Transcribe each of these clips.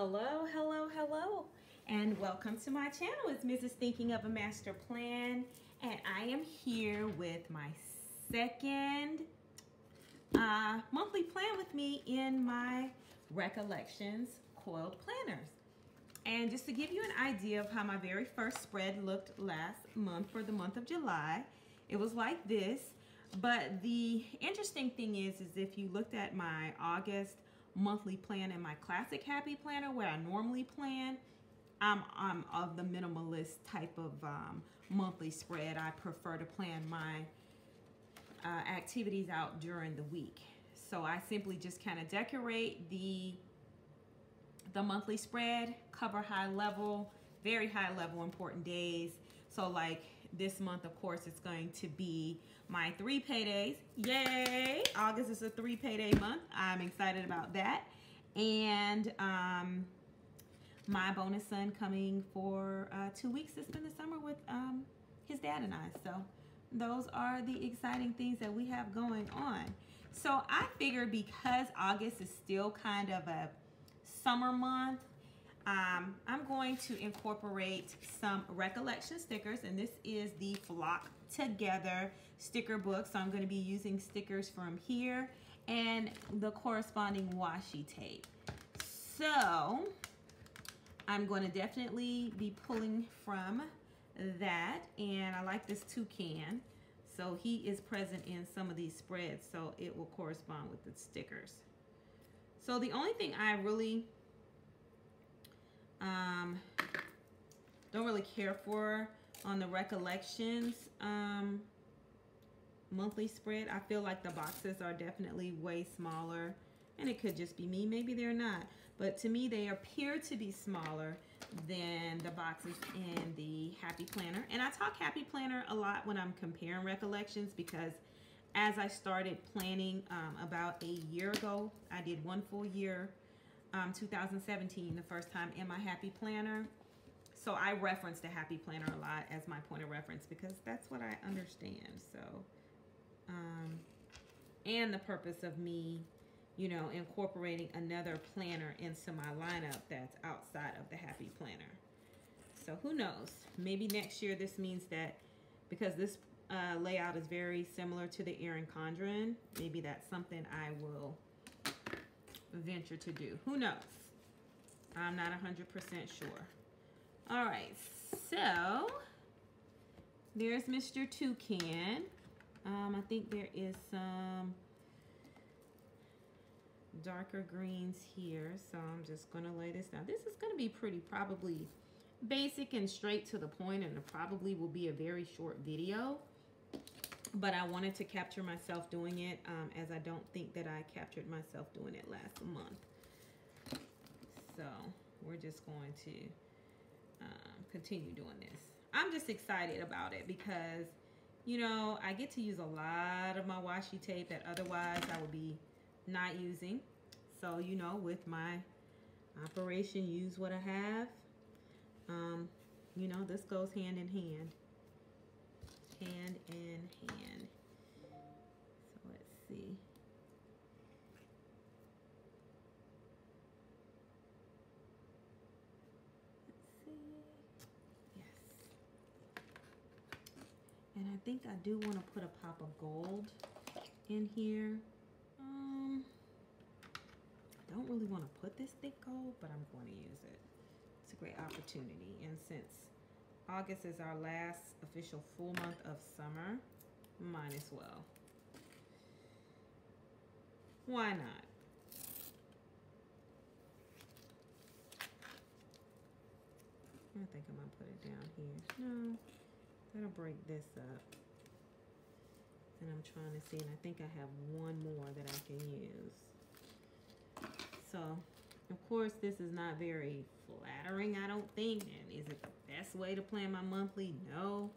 Hello, hello, hello, and welcome to my channel. It's Mrs. Thinking of a Master Plan, and I am here with my second uh, monthly plan with me in my Recollections Coiled Planners. And just to give you an idea of how my very first spread looked last month for the month of July, it was like this. But the interesting thing is, is if you looked at my August monthly plan and my classic happy planner where I normally plan, I'm, I'm of the minimalist type of um, monthly spread. I prefer to plan my uh, activities out during the week. So I simply just kind of decorate the the monthly spread, cover high level, very high level important days. So like this month, of course, it's going to be my three paydays. Yay! August is a three payday month. I'm excited about that. And um, my bonus son coming for uh, two weeks to spend the summer with um, his dad and I. So those are the exciting things that we have going on. So I figured because August is still kind of a summer month, um, I'm going to incorporate some recollection stickers and this is the Flock Together sticker book. So I'm going to be using stickers from here and the corresponding washi tape. So I'm going to definitely be pulling from that and I like this toucan. So he is present in some of these spreads so it will correspond with the stickers. So the only thing I really um, don't really care for on the recollections um, monthly spread. I feel like the boxes are definitely way smaller and it could just be me. Maybe they're not. But to me, they appear to be smaller than the boxes in the Happy Planner. And I talk Happy Planner a lot when I'm comparing recollections because as I started planning um, about a year ago, I did one full year um, 2017, the first time in my Happy Planner. So I reference the Happy Planner a lot as my point of reference because that's what I understand. So, um, and the purpose of me, you know, incorporating another planner into my lineup that's outside of the Happy Planner. So who knows? Maybe next year this means that because this uh, layout is very similar to the Erin Condren, maybe that's something I will venture to do. Who knows? I'm not 100% sure. All right, so there's Mr. Toucan. Um, I think there is some darker greens here, so I'm just gonna lay this down. This is gonna be pretty probably basic and straight to the point and it probably will be a very short video but I wanted to capture myself doing it um, as I don't think that I captured myself doing it last month. So we're just going to um, continue doing this. I'm just excited about it because, you know, I get to use a lot of my washi tape that otherwise I would be not using. So, you know, with my operation, use what I have. Um, you know, this goes hand in hand hand in hand. So let's see. Let's see. Yes. And I think I do want to put a pop of gold in here. Um, I don't really want to put this thick gold, but I'm going to use it. It's a great opportunity. And since August is our last official full month of summer. Might as well. Why not? I think I'm gonna put it down here. No, that'll break this up. And I'm trying to see, and I think I have one more that I can use. Of course, this is not very flattering, I don't think. And is it the best way to plan my monthly? No.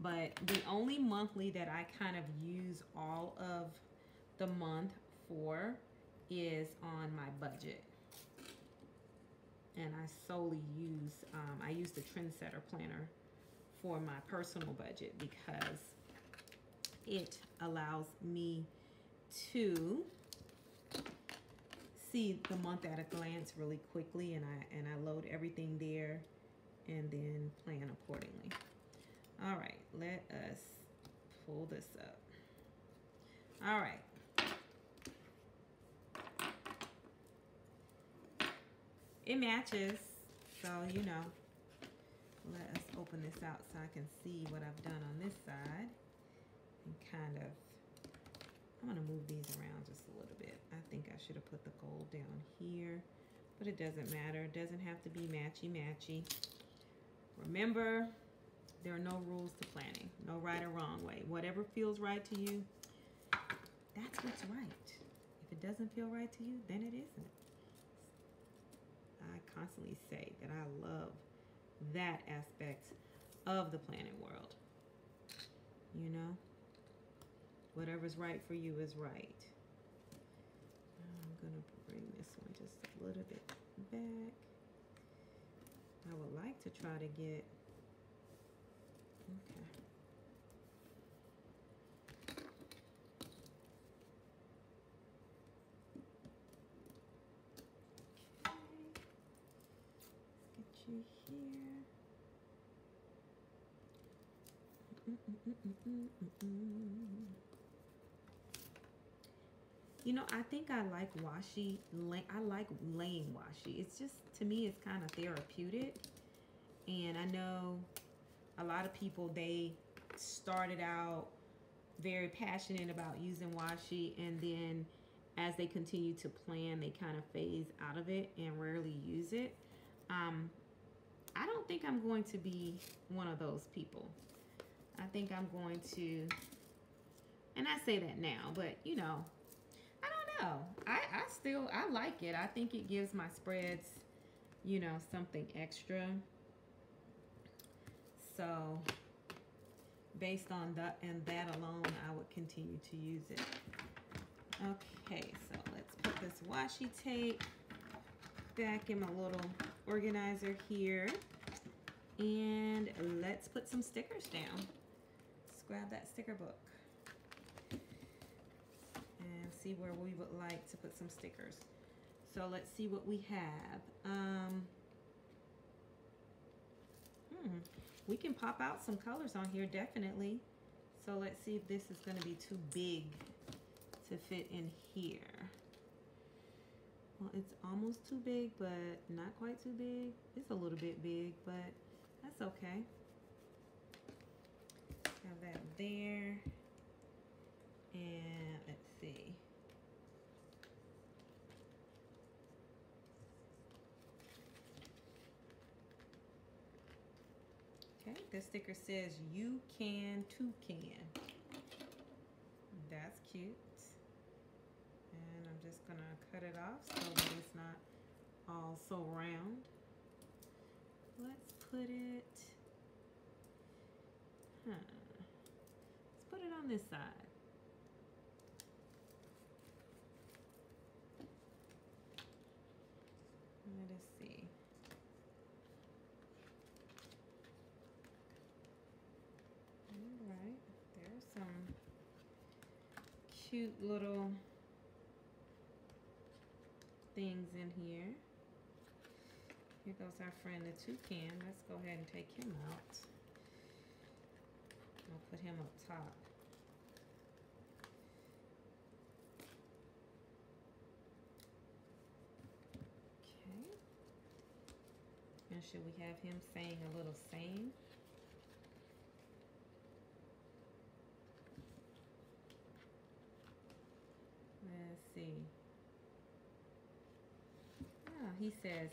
But the only monthly that I kind of use all of the month for is on my budget. And I solely use, um, I use the Trendsetter Planner for my personal budget because it allows me to see the month at a glance really quickly and I and I load everything there and then plan accordingly. All right, let us pull this up. All right. It matches, so you know. Let us open this out so I can see what I've done on this side and kind of I'm gonna move these around just a little bit. I think I should have put the gold down here, but it doesn't matter. It doesn't have to be matchy-matchy. Remember, there are no rules to planning. No right or wrong way. Whatever feels right to you, that's what's right. If it doesn't feel right to you, then it isn't. I constantly say that I love that aspect of the planning world. You know? Whatever's right for you is right. I'm going to bring this one just a little bit back. I would like to try to get, okay. You here. Mm -mm -mm you know, I think I like washi. I like laying washi. It's just, to me, it's kind of therapeutic. And I know a lot of people, they started out very passionate about using washi. And then as they continue to plan, they kind of phase out of it and rarely use it. Um, I don't think I'm going to be one of those people. I think I'm going to, and I say that now, but you know, know. I, I still, I like it. I think it gives my spreads, you know, something extra. So, based on that and that alone, I would continue to use it. Okay, so let's put this washi tape back in my little organizer here. And let's put some stickers down. Let's grab that sticker book see where we would like to put some stickers. So let's see what we have. Um, hmm, we can pop out some colors on here, definitely. So let's see if this is going to be too big to fit in here. Well, it's almost too big, but not quite too big. It's a little bit big, but that's okay. Have that there. And let's see. The sticker says you can too can. That's cute. And I'm just gonna cut it off so that it's not all so round. Let's put it, huh. Let's put it on this side. Let us see. Cute little things in here. Here goes our friend the toucan. Let's go ahead and take him out. I'll put him up top. Okay. And should we have him saying a little saying? See. Oh, he says,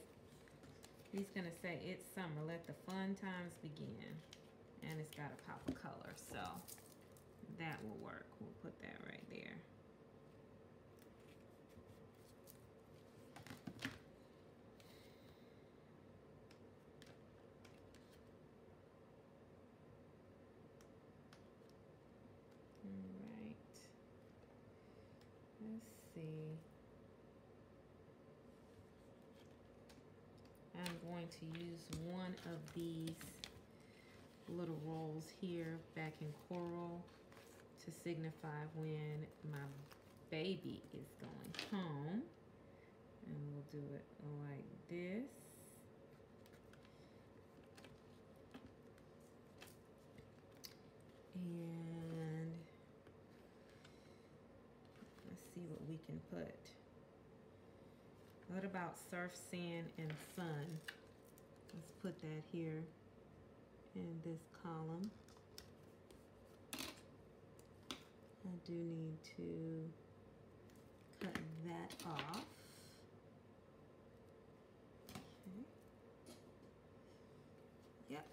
he's going to say, it's summer, let the fun times begin. And it's got a pop of color, so that will work. We'll put that right there. See. I'm going to use one of these little rolls here back in coral to signify when my baby is going home And we'll do it like this. And let's see what we can put. What about surf, sand, and sun? Let's put that here in this column. I do need to cut that off. Okay. Yep.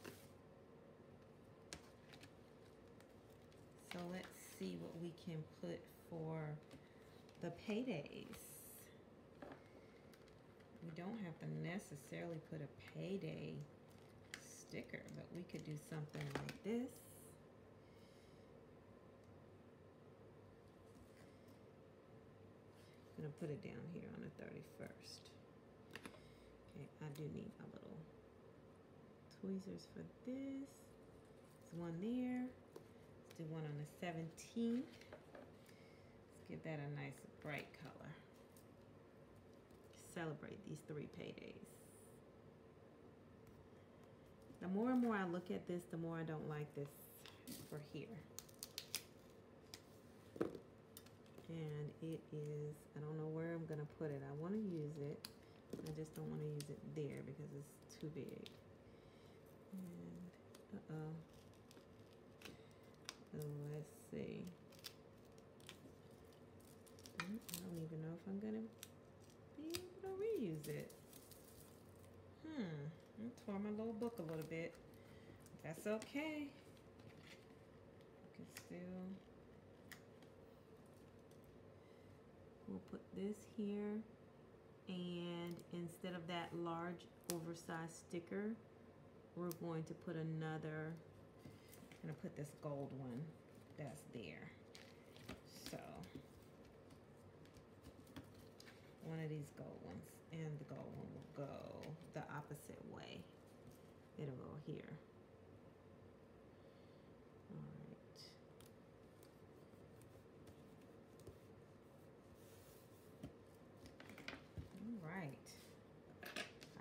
So let's see what we can put for the paydays. We don't have to necessarily put a payday sticker, but we could do something like this. I'm gonna put it down here on the 31st. Okay, I do need my little tweezers for this. There's one there. Let's do one on the 17th. Let's give that a nice bright color. Celebrate these three paydays. The more and more I look at this, the more I don't like this for here. And it is, I don't know where I'm gonna put it. I wanna use it. I just don't wanna use it there because it's too big. And, uh-oh. Oh, let's see. Mm, I don't even know if I'm able to reuse it. Hmm, I tore my little book a little bit. That's okay. I can still. We'll put this here, and instead of that large oversized sticker, we're going to put another. I'm gonna put this gold one that's there. So one of these gold ones and the gold one will go the opposite way. It'll go here. All right. All right.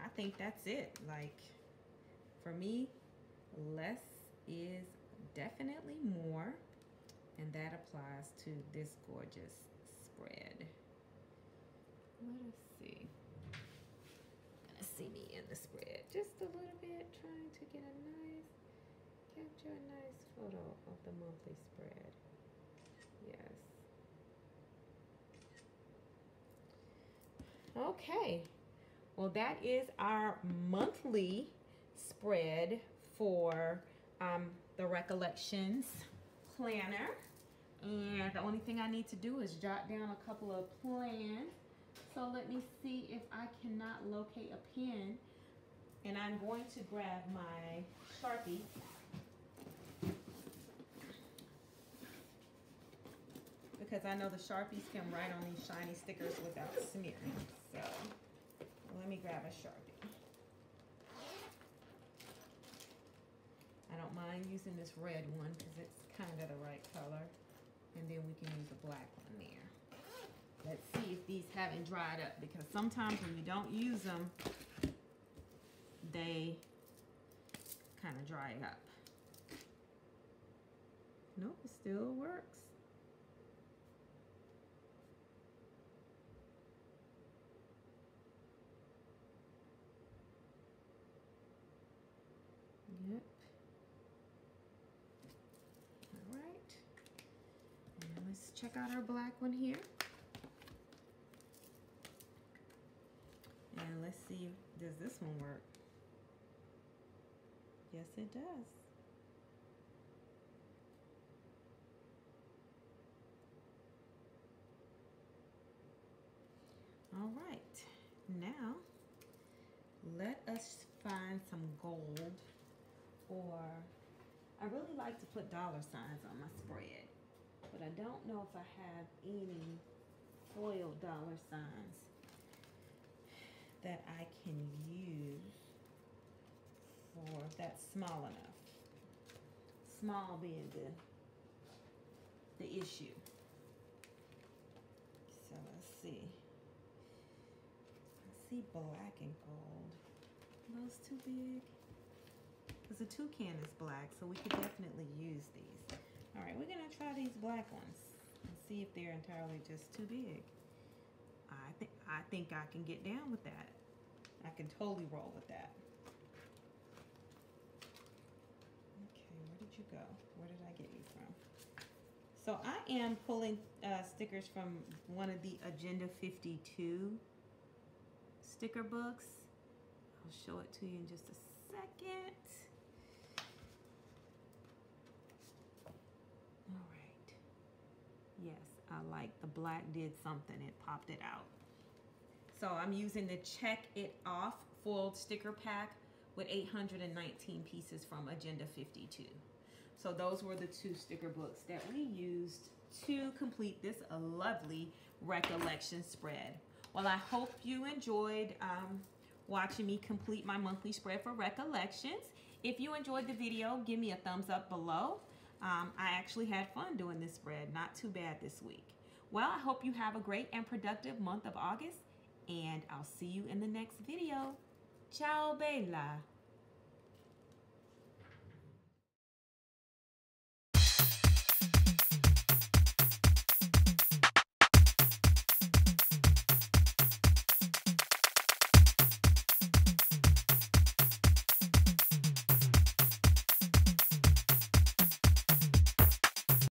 I think that's it. Like, for me, less is definitely more. And that applies to this gorgeous spread. Let us see. See me in the spread just a little bit, trying to get a nice, capture a nice photo of the monthly spread. Yes. Okay. Well, that is our monthly spread for um, the Recollections planner. And the only thing I need to do is jot down a couple of plans so let me see if I cannot locate a pen. And I'm going to grab my Sharpie. Because I know the Sharpies can write on these shiny stickers without smearing. So let me grab a Sharpie. I don't mind using this red one because it's kind of the right color. And then we can use a black one there. Let's see if these haven't dried up because sometimes when you don't use them, they kind of dry up. Nope, it still works. Yep. All right. Let's check out our black one here. And let's see, does this one work? Yes, it does. All right, now let us find some gold or I really like to put dollar signs on my spread, but I don't know if I have any foil dollar signs that I can use for that's small enough. Small being the the issue. So let's see. I see black and gold. Those too big? Because the toucan is black, so we could definitely use these. All right, we're gonna try these black ones and see if they're entirely just too big. I think I think I can get down with that. I can totally roll with that. Okay, where did you go? Where did I get you from? So I am pulling uh, stickers from one of the Agenda 52 sticker books. I'll show it to you in just a second. All right. Yes, I like the black did something. It popped it out. So I'm using the Check It Off foiled sticker pack with 819 pieces from Agenda 52. So those were the two sticker books that we used to complete this lovely recollection spread. Well, I hope you enjoyed um, watching me complete my monthly spread for recollections. If you enjoyed the video, give me a thumbs up below. Um, I actually had fun doing this spread, not too bad this week. Well, I hope you have a great and productive month of August, and I'll see you in the next video. Ciao, Bella.